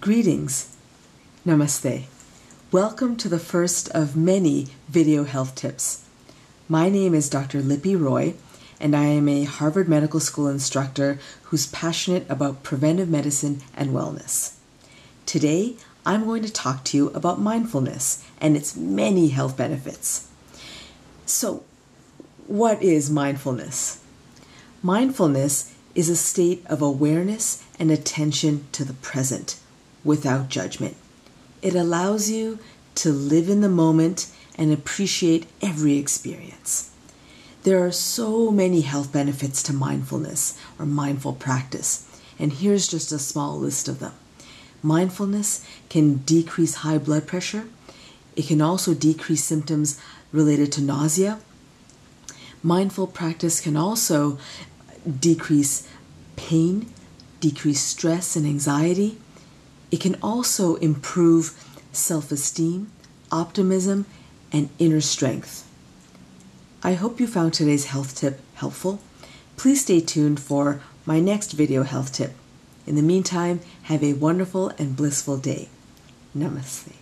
Greetings. Namaste. Welcome to the first of many video health tips. My name is Dr. Lipi Roy, and I am a Harvard Medical School instructor who's passionate about preventive medicine and wellness. Today, I'm going to talk to you about mindfulness and its many health benefits. So, what is mindfulness? Mindfulness is a state of awareness and attention to the present without judgment. It allows you to live in the moment and appreciate every experience. There are so many health benefits to mindfulness or mindful practice, and here's just a small list of them. Mindfulness can decrease high blood pressure. It can also decrease symptoms related to nausea. Mindful practice can also decrease pain, decrease stress and anxiety. It can also improve self esteem, optimism, and inner strength. I hope you found today's health tip helpful. Please stay tuned for my next video health tip. In the meantime, have a wonderful and blissful day. Namaste.